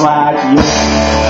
like you.